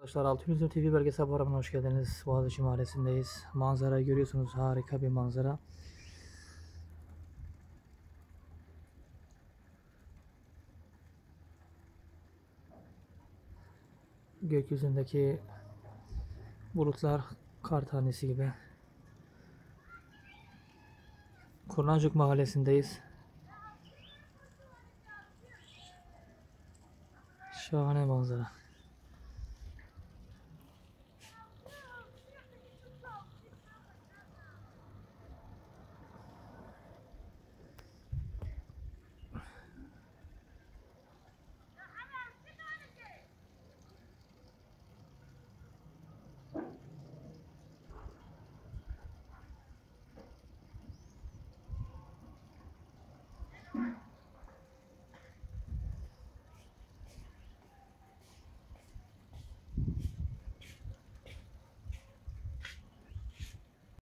Arkadaşlar Altınözür TV belgesel programına hoş geldiniz. Boğaziçi Mahallesi'ndeyiz. Manzarayı görüyorsunuz. Harika bir manzara. Gökyüzündeki bulutlar kar tanesi gibi. Kurnancık Mahallesi'ndeyiz. Şahane manzara.